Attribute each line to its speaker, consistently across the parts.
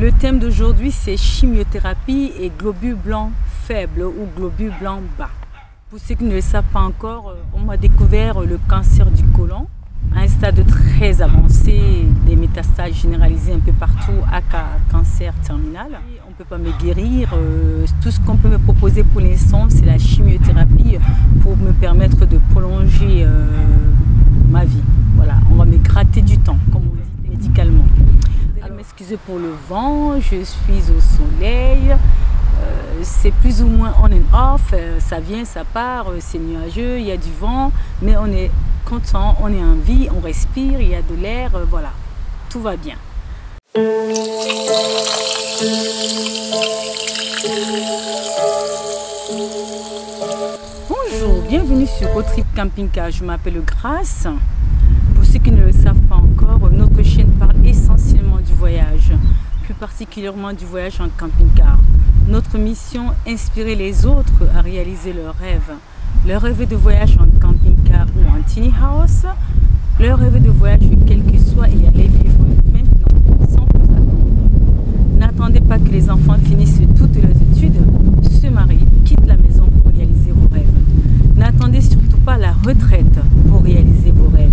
Speaker 1: Le thème d'aujourd'hui, c'est chimiothérapie et globules blancs faibles ou globules blancs bas. Pour ceux qui ne le savent pas encore, euh, on m'a découvert le cancer du côlon à un stade très avancé, des métastases généralisées un peu partout, à cancer terminal. On ne peut pas me guérir. Euh, tout ce qu'on peut me proposer pour l'instant, c'est la chimiothérapie pour me permettre de prolonger euh, ma vie. Voilà, on va me gratter du temps, comme on dit médicalement. Alors, m'excuser pour le vent, je suis au soleil. Euh, c'est plus ou moins on and off, ça vient, ça part, c'est nuageux, il y a du vent, mais on est content, on est en vie, on respire, il y a de l'air, euh, voilà, tout va bien. Bonjour, bienvenue sur Rotrip Camping Car, je m'appelle Grace. Pour ceux qui ne le savent pas encore, notre chaîne parle essentiellement voyage, plus particulièrement du voyage en camping-car. Notre mission, inspirer les autres à réaliser leurs rêves. Leur rêve de voyage en camping-car ou en tiny house, leur rêve de voyage quel qu'il soit et aller vivre maintenant, sans plus attendre. N'attendez pas que les enfants finissent toutes leurs études, se marient, quittent la maison pour réaliser vos rêves. N'attendez surtout pas la retraite pour réaliser vos rêves.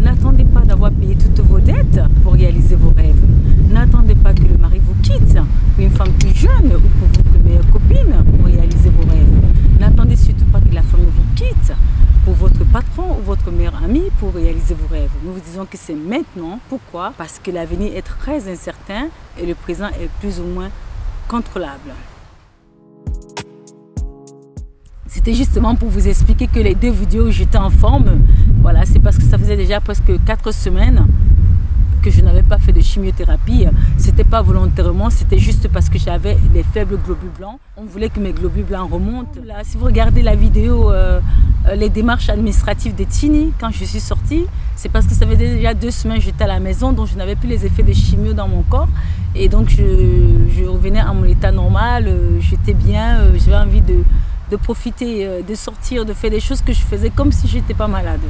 Speaker 1: N'attendez pas d'avoir payé toutes vos dettes pour réaliser vos rêves. N'attendez pas que le mari vous quitte, ou une femme plus jeune, ou pour votre meilleure copine pour réaliser vos rêves. N'attendez surtout pas que la femme vous quitte pour votre patron ou votre meilleur ami pour réaliser vos que c'est maintenant. Pourquoi? Parce que l'avenir est très incertain et le présent est plus ou moins contrôlable. C'était justement pour vous expliquer que les deux vidéos où j'étais en forme, voilà, c'est parce que ça faisait déjà presque quatre semaines que je n'avais pas fait de chimiothérapie. C'était pas volontairement, c'était juste parce que j'avais des faibles globules blancs. On voulait que mes globules blancs remontent. Là, si vous regardez la vidéo, euh, euh, les démarches administratives de Tini, quand je suis sortie, c'est parce que ça faisait déjà deux semaines que j'étais à la maison, donc je n'avais plus les effets de chimio dans mon corps. Et donc je, je revenais à mon état normal, euh, j'étais bien, j'avais envie de, de profiter, de sortir, de faire des choses que je faisais comme si j'étais pas malade.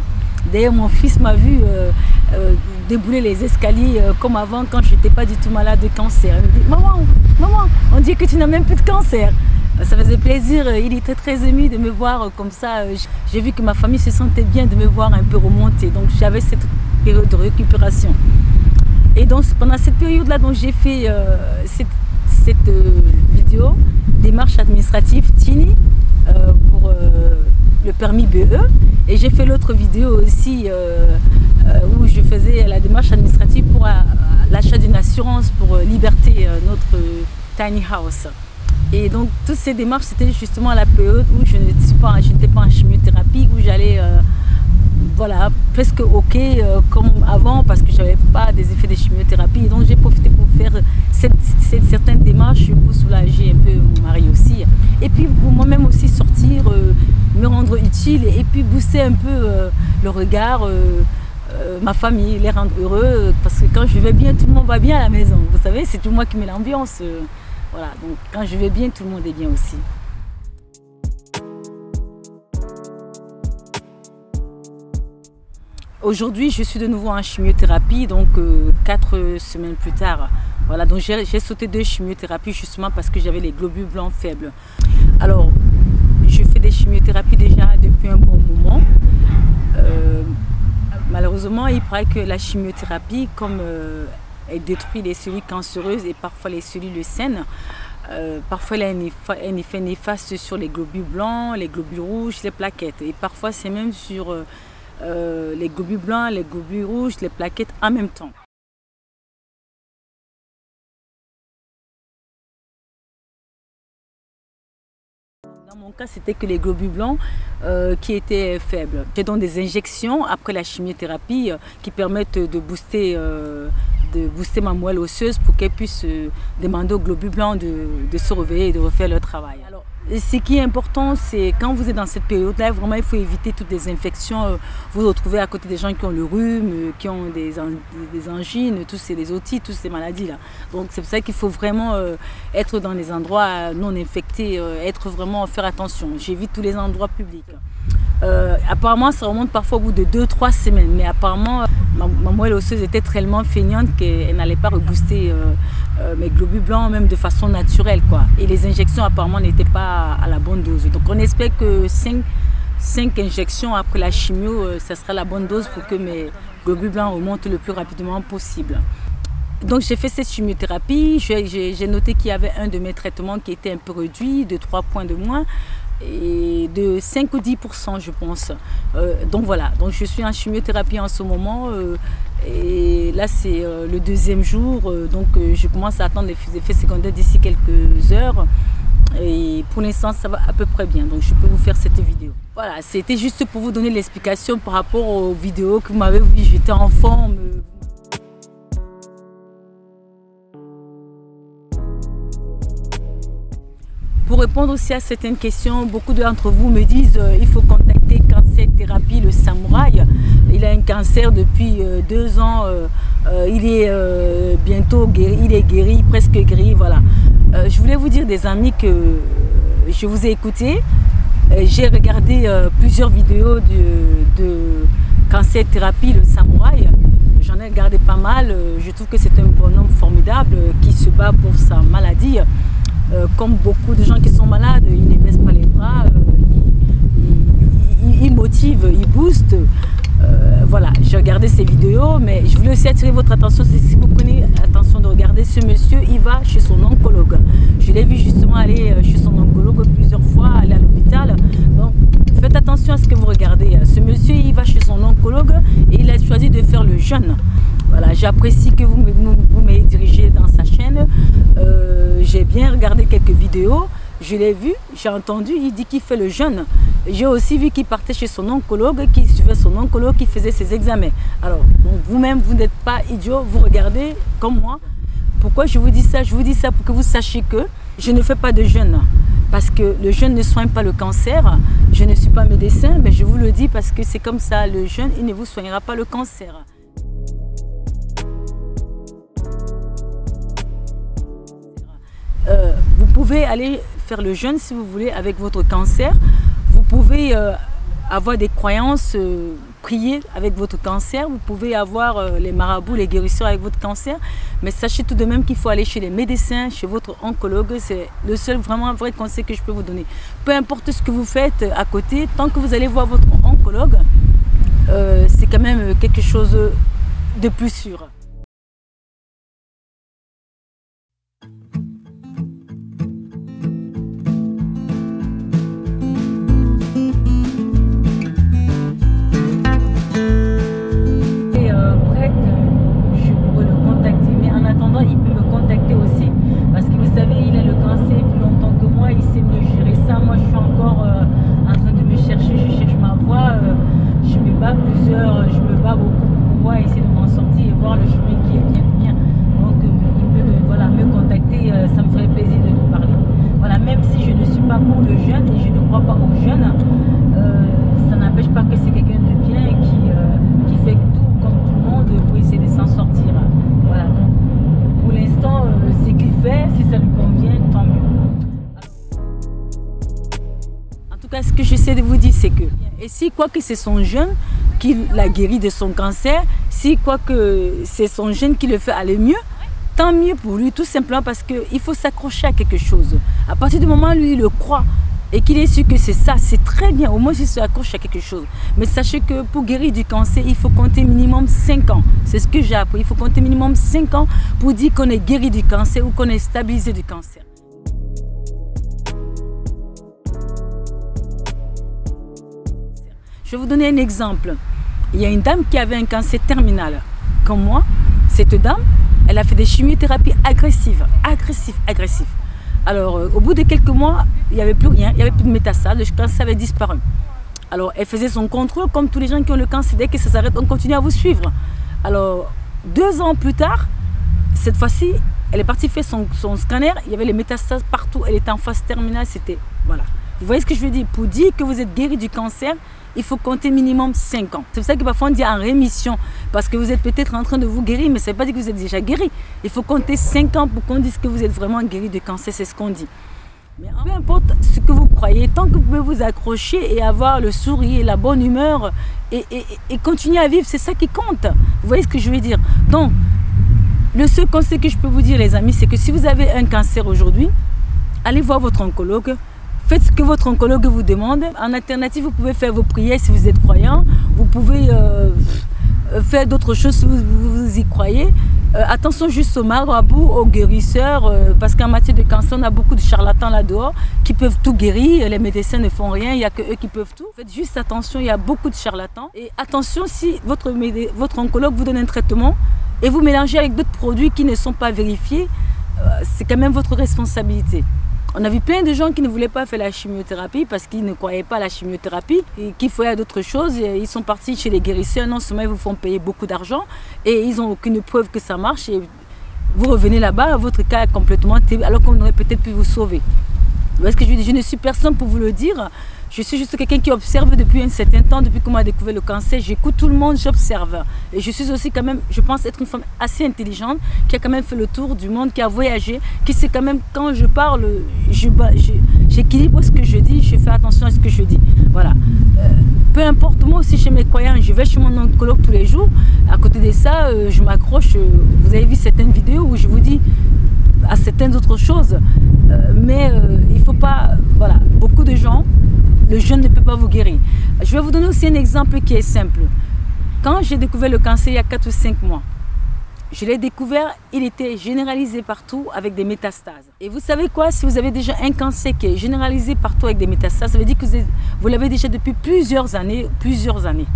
Speaker 1: D'ailleurs, mon fils m'a vu euh, euh, débouler les escaliers euh, comme avant quand je n'étais pas du tout malade de cancer. Il me dit Maman, maman, on dit que tu n'as même plus de cancer. Ça faisait plaisir, il était très ému de me voir comme ça. J'ai vu que ma famille se sentait bien de me voir un peu remonter. Donc j'avais cette période de récupération. Et donc pendant cette période-là, j'ai fait cette, cette vidéo, démarche administrative TINI, pour le permis BE. Et j'ai fait l'autre vidéo aussi euh, euh, où je faisais la démarche administrative pour euh, l'achat d'une assurance pour Liberté, notre tiny house. Et donc toutes ces démarches, c'était justement à la période où je n'étais pas, pas en chimiothérapie, où j'allais voilà, presque ok comme avant parce que je n'avais pas des effets de chimiothérapie. Donc j'ai cette, cette, certaines pour soulager un peu mon mari aussi. Et puis pour moi-même aussi sortir, me rendre utile et, puis booster un peu euh, le regard, euh, euh, ma famille, les rendre heureux. Parce que quand je vais bien, tout le monde va bien à la maison. Vous savez, c'est tout moi qui mets l'ambiance. voilà, donc quand je vais bien, tout le monde est bien aussi. Aujourd'hui, je suis de nouveau en chimiothérapie, donc quatre semaines plus tard. Voilà, donc j'ai sauté deux chimiothérapies justement parce que j'avais les globules blancs faibles. Alors, je fais des chimiothérapies déjà depuis un bon moment. Euh, malheureusement, il paraît que la chimiothérapie, comme euh, elle détruit les cellules cancéreuses et parfois les cellules saines, euh, parfois elle a un effet, néfaste sur les globules blancs, les globules rouges, les plaquettes. Et parfois c'est même sur les globules blancs, les globules rouges, les plaquettes en même temps. Dans mon cas, c'était que les globules blancs euh, qui étaient faibles. J'ai donc des injections après la chimiothérapie euh, qui permettent de booster, euh, de booster ma moelle osseuse pour qu'elle puisse demander aux globules blancs de, de, se réveiller et de refaire leur travail. Alors, ce qui est important, c'est quand vous êtes dans cette période-là, vraiment, il faut éviter toutes les infections. Vous vous retrouvez à côté des gens qui ont le rhume, qui ont des, des angines, tous ces, des otites, toutes ces maladies-là. Donc, c'est pour ça qu'il faut vraiment euh, être dans les endroits non infectés, euh, être vraiment, faire attention. J'évite tous les endroits publics. Euh, apparemment, ça remonte parfois au bout de 2-3 semaines, mais apparemment, ma, moelle osseuse était tellement feignante qu'elle n'allait pas rebooster euh, mes globules blancs même de façon naturelle quoi. Et les injections apparemment n'étaient pas à la bonne dose. Donc on espère que 5, 5 injections après la chimio, euh, ça sera la bonne dose pour que mes globules blancs remontent le plus rapidement possible. Donc j'ai fait cette chimiothérapie, j'ai noté qu'il y avait un de mes traitements qui était un peu réduit, de 3 points de moins, de 5 ou 10% je pense. Euh, donc voilà, donc je suis en chimiothérapie en ce moment. Et là, c'est euh, le deuxième jour, euh, donc euh, je commence à attendre les effets secondaires d'ici quelques heures. Et pour l'instant, ça va à peu près bien, donc je peux vous faire cette vidéo. Voilà, c'était juste pour vous donner l'explication par rapport aux vidéos que vous m'avez vu, j'étais en forme. Pour répondre aussi à certaines questions, beaucoup d'entre vous me disent il faut contacter Cancer Thérapie le Samouraï. Il a un cancer depuis euh, deux ans. Euh, euh, il est bientôt guéri, il est guéri, presque guéri. Voilà. je voulais vous dire des amis que je vous ai écouté. J'ai regardé plusieurs vidéos de, cancer thérapie, le samouraï. J'en ai regardé pas mal. Je trouve que c'est un bonhomme formidable qui se bat pour sa maladie. Comme beaucoup de gens qui sont malades, il ne baisse pas les bras, il motive, il booste. Euh, voilà, j'ai regardé ces vidéos, mais je voulais aussi attirer votre attention. Si vous prenez attention de regarder ce monsieur, il va chez son oncologue. Je l'ai vu justement aller euh, chez son oncologue plusieurs fois, aller à l'hôpital. Donc, faites attention à ce que vous regardez. Ce monsieur, il va chez son oncologue et il a choisi de faire le jeûne. Voilà, j'apprécie que vous m'ayez dirigé dans sa chaîne. Euh, j'ai bien regardé quelques vidéos. Je l'ai vu, j'ai entendu, il dit qu'il fait le jeûne. J'ai aussi vu qu'il partait chez son oncologue, qui suivait son oncologue, qui faisait ses examens. Alors, vous-même, vous, n'êtes pas idiot, vous regardez comme moi. Pourquoi je vous dis ça? Je vous dis ça pour que vous sachiez que je ne fais pas de jeûne. Parce que le jeûne ne soigne pas le cancer. Je ne suis pas médecin, mais je vous le dis parce que c'est comme ça. Le jeûne, il ne vous soignera pas le cancer. Euh, vous pouvez aller faire le jeûne si vous voulez avec votre cancer vous pouvez euh, avoir des croyances, euh, prier avec votre cancer, vous pouvez avoir les marabouts, les guérisseurs avec votre cancer, mais sachez tout de même qu'il faut aller chez les médecins, chez votre oncologue, c'est le seul vraiment vrai conseil que je peux vous donner. Peu importe ce que vous faites à côté, tant que vous allez voir votre oncologue, c'est quand même quelque chose de plus sûr. vous savez, il a le cancer plus longtemps que moi, il sait mieux gérer ça. Moi, je suis encore euh, en train de me chercher, je cherche ma voie. Euh, je me bats plusieurs, je me bats beaucoup pour pouvoir essayer de m'en sortir et voir le chemin qui est bien bien. Donc, euh, il peut voilà, me contacter, ça me ferait plaisir de vous parler. Voilà, même si je ne suis pas pour le jeune et je ne crois pas aux jeunes, ça n'empêche pas que c'est quelqu'un de bien ce que j'essaie de vous dire, c'est que, et si quoi que c'est son jeune qui l'a guéri de son cancer, si quoi que c'est son jeune qui le fait aller mieux, tant mieux pour lui, tout simplement parce qu'il faut s'accrocher à quelque chose. À partir du moment où lui, il le croit et qu'il est sûr que c'est ça, c'est très bien, au moins il s'accroche à quelque chose. Mais sachez que pour guérir du cancer, il faut compter minimum 5 ans. C'est ce que j'ai appris. Il faut compter minimum 5 ans pour dire qu'on est guéri du cancer ou qu'on est stabilisé du cancer. Je vais vous donner un exemple. Il y a une dame qui avait un cancer terminal. Comme moi, cette dame, elle a fait des chimiothérapies agressives, agressives, agressives. Alors, euh, au bout de quelques mois, il n'y avait plus rien, il n'y avait plus de métastases, le cancer avait disparu. Alors, elle faisait son contrôle comme tous les gens qui ont le cancer. Dès que ça s'arrête, on continue à vous suivre. Alors, deux ans plus tard, cette fois-ci, elle est partie faire son, scanner. Il y avait les métastases partout. Elle était en phase terminale. C'était. Voilà. Vous voyez ce que je veux dire? Pour dire que vous êtes guéri du cancer, il faut compter minimum 5 ans. C'est pour ça que parfois on dit en rémission, parce que vous êtes peut-être en train de vous guérir, mais ça ne veut pas dire que vous êtes déjà guéri. Il faut compter 5 ans pour qu'on dise que vous êtes vraiment guéri de cancer, c'est ce qu'on dit. Mais peu importe ce que vous croyez, tant que vous pouvez vous accrocher et avoir le sourire, la bonne humeur et continuer à vivre, c'est ça qui compte. Vous voyez ce que je veux dire? Donc, Le seul conseil que je peux vous dire, les amis, c'est que si vous avez un cancer aujourd'hui, allez voir votre oncologue. Faites ce que votre oncologue vous demande. En alternative, vous pouvez faire vos prières si vous êtes croyant. Vous pouvez euh, faire d'autres choses si vous, y croyez. Euh, attention juste aux marabouts, aux guérisseurs, euh, parce qu'en matière de cancer, on a beaucoup de charlatans là-dehors qui peuvent tout guérir. Les médecins ne font rien, il n'y a que eux qui peuvent tout. Faites juste attention, il y a beaucoup de charlatans. Et attention si votre oncologue vous donne un traitement et vous mélangez avec d'autres produits qui ne sont pas vérifiés, c'est quand même votre responsabilité. On a vu plein de gens qui ne voulaient pas faire la chimiothérapie parce qu'ils ne croyaient pas à la chimiothérapie et qu'il fallait d'autres choses. Ils sont partis chez les guérisseurs, non seulement ils vous font payer beaucoup d'argent et ils n'ont aucune preuve que ça marche. Et vous revenez là-bas, votre cas est complètement terrible alors qu'on aurait peut-être pu vous sauver. Vous voyez ce que Je ne suis personne pour vous le dire. Je suis juste quelqu'un qui observe depuis un certain temps, depuis qu'on m'a découvert le cancer. J'écoute tout le monde, j'observe. Et je suis aussi quand même, je pense être une femme assez intelligente, qui a quand même fait le tour du monde, qui a voyagé, qui sait quand même, quand je parle, j'équilibre ce que je dis, je fais attention à ce que je dis. Voilà. Euh, peu importe, moi aussi chez mes croyants, je vais chez mon oncologue tous les jours. À côté de ça, euh, je m'accroche. Euh, vous avez vu certaines vidéos où je vous dis à certaines autres choses. mais il ne faut pas, voilà, beaucoup de gens le jeûne ne peut pas vous guérir. Je vais vous donner aussi un exemple qui est simple. Quand j'ai découvert le cancer il y a 4 ou 5 mois, je l'ai découvert, il était généralisé partout avec des métastases. Et vous savez quoi? Si vous avez déjà un cancer qui est généralisé partout avec des métastases, ça veut dire que vous l'avez déjà depuis plusieurs années, plusieurs années.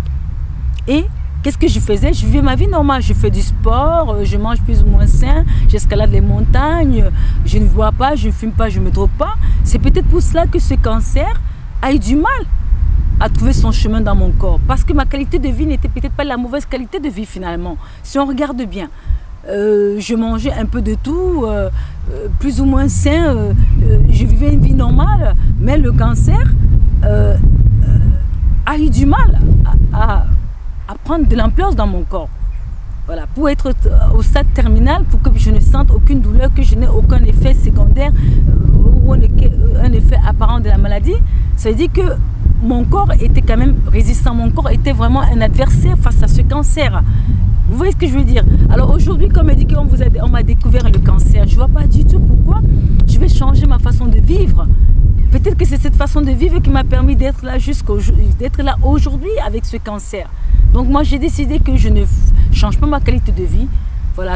Speaker 1: Et qu'est-ce que je faisais? Je vivais ma vie normale. Je fais du sport, euh, je mange plus ou moins sain, j'escalade les montagnes, je ne vois pas, je ne fume pas, je ne me drogue pas. C'est peut-être pour cela que ce cancer a eu du mal à trouver son chemin dans mon corps. Parce que ma qualité de vie n'était peut-être pas la mauvaise qualité de vie finalement. Si on regarde bien, euh, je mangeais un peu de tout, euh, euh, plus ou moins sain, je vivais une vie normale, mais le cancer a eu du mal à, à prendre de l'ampleur dans mon corps. Voilà, pour être au stade terminal, pour que je ne sente aucune douleur, que je n'ai aucun effet secondaire ou un effet apparent de la maladie, ça veut dire que mon corps était quand même résistant, mon corps était vraiment un adversaire face à ce cancer. Vous voyez ce que je veux dire? Alors aujourd'hui, comme on dit qu'on on m'a découvert le cancer, je ne vois pas du tout pourquoi je vais changer ma façon de vivre. Peut-être que c'est cette façon de vivre qui m'a permis d'être là d'être là aujourd'hui avec ce cancer. Donc moi, j'ai décidé que je ne change pas ma qualité de vie.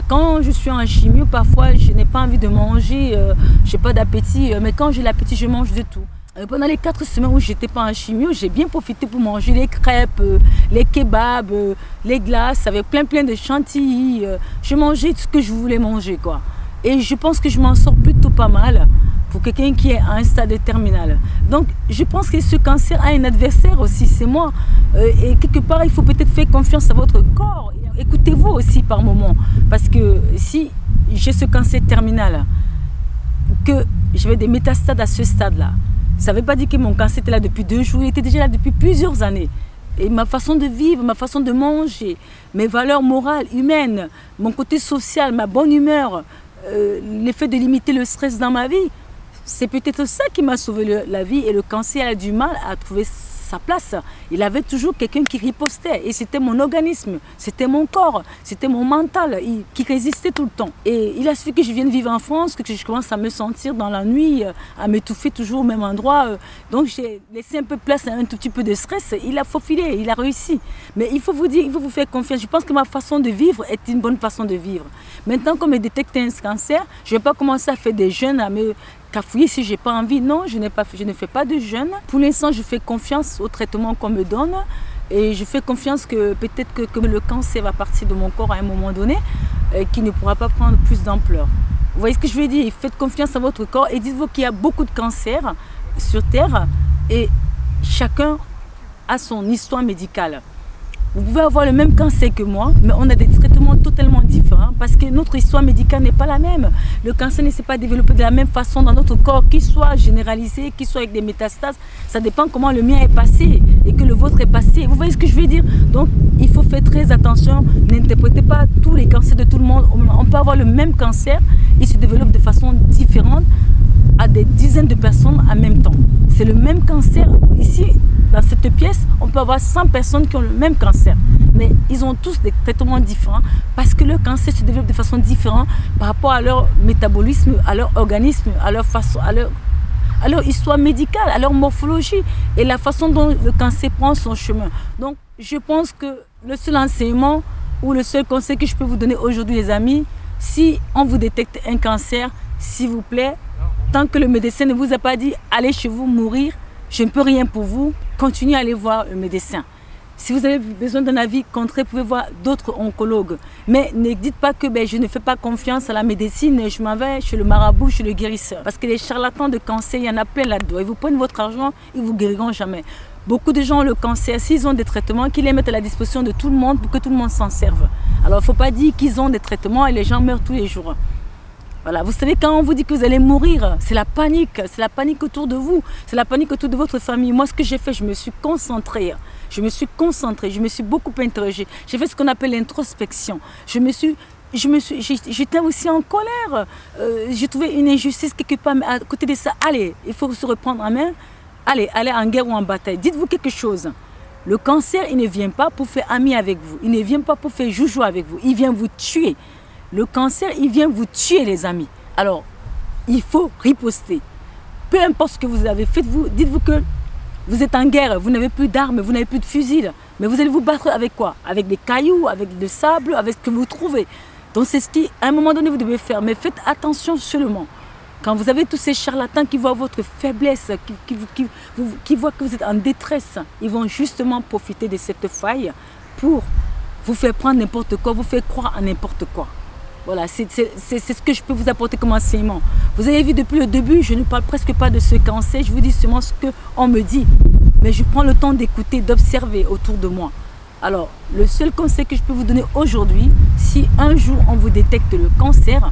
Speaker 1: Quand je suis en chimio, parfois, je n'ai pas envie de manger, euh, je n'ai pas d'appétit, euh, mais quand j'ai l'appétit, je mange de tout. Euh, pendant les quatre semaines où j'étais pas en chimio, j'ai bien profité pour manger les crêpes, les kebabs, les glaces avec plein plein de chantilly. Je mangeais tout ce que je voulais manger quoi. Et je pense que je m'en sors plutôt pas mal pour quelqu'un qui est à un stade terminal. Donc je pense que ce cancer a un adversaire aussi, c'est moi. et quelque part, il faut peut-être faire confiance à votre corps. Écoutez-vous aussi par moment. Parce que si j'ai ce cancer terminal, que j'avais des métastases à ce stade-là, ça ne veut pas dire que mon cancer était là depuis deux jours, il était déjà là depuis plusieurs années. Et ma façon de vivre, ma façon de manger, mes valeurs morales, humaines, mon côté social, ma bonne humeur, euh, l'effet de limiter le stress dans ma vie, c'est peut-être ça qui m'a sauvé la vie. Et le cancer a du mal à trouver sa place. Il avait toujours quelqu'un qui ripostait. Et c'était mon organisme, c'était mon corps, c'était mon mental qui résistait tout le temps. Et il a suffi que je vienne vivre en France, que je commence à me sentir dans la nuit, à m'étouffer toujours au même endroit. Donc j'ai laissé un peu place à un tout petit peu de stress. Il a faufilé, il a réussi. Mais il faut vous dire, il faut vous faire confiance. Je pense que ma façon de vivre est une bonne façon de vivre. Maintenant qu'on me détecte un cancer, je ne vais pas commencer à faire des jeunes, à me cafouiller si j'ai pas envie. Non, je, pas, je ne fais pas de jeûne. Pour l'instant, je fais confiance au traitement qu'on me donne. Et je fais confiance que peut-être que, le cancer va partir de mon corps à un moment donné, et qui ne pourra pas prendre plus d'ampleur. Vous voyez ce que je veux dire? Faites confiance à votre corps et dites-vous qu'il y a beaucoup de cancers sur Terre et chacun a son histoire médicale. Vous pouvez avoir le même cancer que moi, mais on a des totalement différents parce que notre histoire médicale n'est pas la même. Le cancer ne s'est pas développé de la même façon dans notre corps, qu'il soit généralisé, qu'il soit avec des métastases. Ça dépend comment le mien est passé et que le vôtre est passé. Vous voyez ce que je veux dire? Donc, il faut faire très attention. N'interprétez pas tous les cancers de tout le monde. On peut avoir le même cancer, il se développe de façon différente à des dizaines de personnes en même temps C'est le même cancer. Ici, dans cette pièce, on peut avoir 100 personnes qui ont le même cancer. Mais ils ont tous des traitements différents parce que leur cancer se développe de façon différente par rapport à leur métabolisme, à leur organisme, à leur façon, à leur, à leur histoire médicale, à leur morphologie et la façon dont le cancer prend son chemin. Donc, je pense que le seul enseignement ou le seul conseil que je peux vous donner aujourd'hui, les amis, si on vous détecte un cancer, s'il vous plaît, tant que le médecin ne vous a pas dit allez chez vous mourir, je ne peux rien pour vous, continuez à aller voir le médecin. Si vous avez besoin d'un avis contraire, pouvez voir d'autres oncologues. Mais ne dites pas que ben, je ne fais pas confiance à la médecine, je m'en vais chez le marabout, chez le guérisseur. Parce que les charlatans de cancer, il y en a plein là-dedans. Ils vous prennent votre argent, ils vous guériront jamais. Beaucoup de gens ont le cancer, s'ils ont des traitements, qu'ils les mettent à la disposition de tout le monde pour que tout le monde s'en serve. Alors il ne faut pas dire qu'ils ont des traitements et les gens meurent tous les jours. Voilà, vous savez, quand on vous dit que vous allez mourir, c'est la panique, c'est la panique autour de vous, c'est la panique autour de votre famille. Moi, ce que j'ai fait, je me suis concentrée. Je me suis concentrée, je me suis beaucoup interrogée. J'ai fait ce qu'on appelle l'introspection. Je me suis je me suis, j'étais aussi en colère. Euh, j'ai trouvé une injustice quelque part. Mais à côté de ça, allez, il faut se reprendre en main. Allez, allez en guerre ou en bataille. Dites-vous quelque chose. Le cancer, il ne vient pas pour faire ami avec vous. Il ne vient pas pour faire joujou avec vous. Il vient vous tuer. Le cancer, il vient vous tuer, les amis. Alors, il faut riposter. Peu importe ce que vous avez fait, vous, dites-vous que vous êtes en guerre, vous n'avez plus d'armes, vous n'avez plus de fusils. Mais vous allez vous battre avec quoi? Avec des cailloux, avec du sable, avec ce que vous trouvez. Donc c'est ce qui, à un moment donné, vous devez faire. Mais faites attention seulement. Quand vous avez tous ces charlatans qui voient votre faiblesse, qui, qui, qui voient que vous êtes en détresse, ils vont justement profiter de cette faille pour vous faire prendre n'importe quoi, vous faire croire à n'importe quoi. Voilà, c'est ce que je peux vous apporter comme enseignement. Vous avez vu depuis le début, je ne parle presque pas de ce cancer, je vous dis seulement ce qu'on me dit. Mais je prends le temps d'écouter, d'observer autour de moi. Alors, le seul conseil que je peux vous donner aujourd'hui, si un jour on vous détecte le cancer,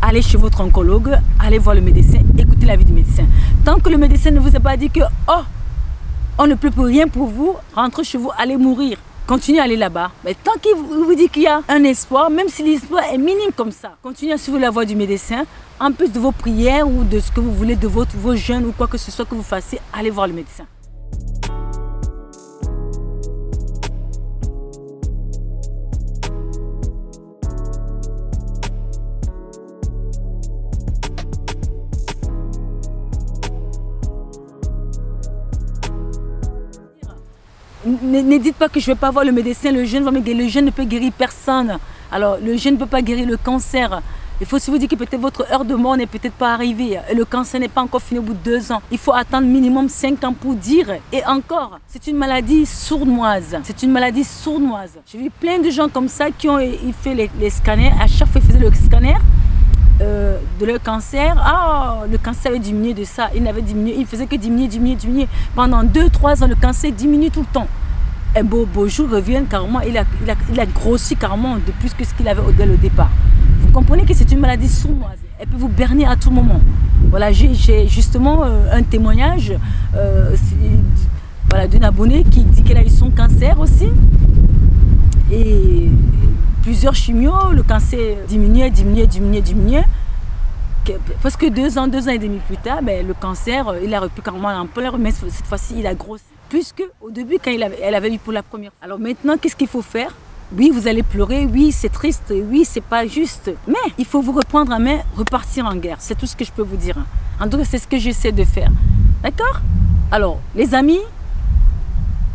Speaker 1: allez chez votre oncologue, allez voir le médecin, écoutez l'avis du médecin. Tant que le médecin ne vous a pas dit que, oh, on ne peut plus rien pour vous, rentrez chez vous, allez mourir continuez à aller là-bas. Mais tant qu'il vous dit qu'il y a un espoir, même si l'espoir est minime comme ça, continuez à suivre la voie du médecin. En plus de vos prières ou de ce que vous voulez, de votre, vos jeûnes ou quoi que ce soit que vous fassiez, allez voir le médecin. Ne, dites pas que je ne vais pas voir le médecin, le jeune ne peut guérir personne. Alors, le jeune ne peut pas guérir le cancer. Il faut se vous dire que peut-être votre heure de mort n'est peut-être pas arrivée. Le cancer n'est pas encore fini au bout de deux ans. Il faut attendre minimum cinq ans pour dire. Et encore, c'est une maladie sournoise. C'est une maladie sournoise. J'ai vu plein de gens comme ça qui ont fait les, scanners. À chaque fois qu'ils faisaient le scanner, euh, de leur cancer, ah, le cancer avait diminué de ça, il n'avait diminué, il faisait que diminuer, diminuer, diminuer. Pendant 2-3 ans, le cancer diminue tout le temps un beau, beau jour revient carrément, il a, il a, grossi carrément de plus que ce qu'il avait dès le départ. Vous comprenez que c'est une maladie sournoise. Elle peut vous berner à tout moment. Voilà, j'ai justement euh, un témoignage euh, voilà, d'une abonnée qui dit qu'elle a eu son cancer aussi. Et plusieurs chimios, le cancer diminuait, diminuait, diminuait, diminuait. Parce que deux ans, deux ans et demi plus tard, ben, le cancer, il a repris carrément l'ampleur, mais cette fois-ci, il a grossi. Puisque au début, quand elle avait eu pour la première fois. Alors maintenant, qu'est-ce qu'il faut faire? Oui, vous allez pleurer, oui, c'est triste, oui, c'est pas juste. Mais il faut vous reprendre en main, repartir en guerre. C'est tout ce que je peux vous dire. En tout cas, c'est ce que j'essaie de faire. D'accord? Alors, les amis,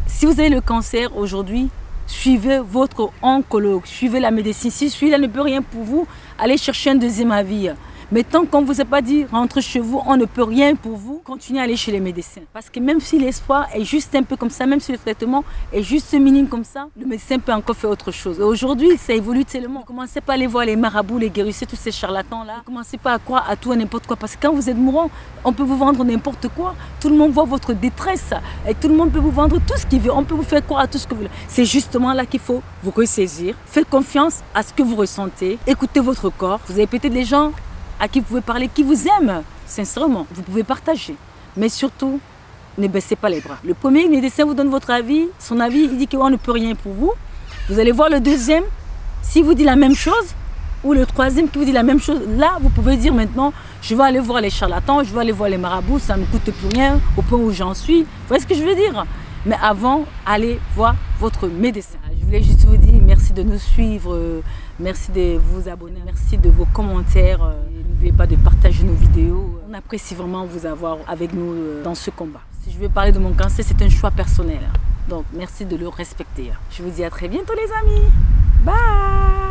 Speaker 1: si vous avez le cancer aujourd'hui, suivez votre oncologue, suivez la médecine. Si celui-là ne peut rien pour vous, allez chercher un deuxième avis. Mais tant qu'on ne vous a pas dit rentrez chez vous, on ne peut rien pour vous, continuez à aller chez les médecins. Parce que même si l'espoir est juste un peu comme ça, même si le traitement est juste minime comme ça, le médecin peut encore faire autre chose. Aujourd'hui, ça évolue tellement. Commencez pas à aller voir les marabouts, les guérisseurs, tous ces charlatans-là. Commencez pas à croire à tout, à n'importe quoi. Parce que quand vous êtes mourant, on peut vous vendre n'importe quoi. Tout le monde voit votre détresse. Et tout le monde peut vous vendre tout ce qu'il veut. On peut vous faire croire à tout ce que vous voulez. C'est justement là qu'il faut vous ressaisir. Faites confiance à ce que vous ressentez. Écoutez votre corps. Vous avez peut-être des gens à qui vous pouvez parler, qui vous aime, sincèrement. Vous pouvez partager. Mais surtout, ne baissez pas les bras. Le premier médecin vous donne votre avis, son avis, il dit qu'on ne peut rien pour vous. Vous allez voir le deuxième, s'il vous dit la même chose, ou le troisième qui vous dit la même chose. Là, vous pouvez dire maintenant, je vais aller voir les charlatans, je vais aller voir les marabouts, ça ne me coûte plus rien au point où j'en suis. Vous voyez ce que je veux dire? Mais avant, allez voir votre médecin. Je voulais juste vous dire merci de nous suivre, merci de vous abonner, merci de vos commentaires. N'oubliez pas de partager nos vidéos. On apprécie vraiment vous avoir avec nous euh, dans ce combat. Si je veux parler de mon cancer, c'est un choix personnel. Donc merci de le respecter. Je vous dis à très bientôt les amis. Bye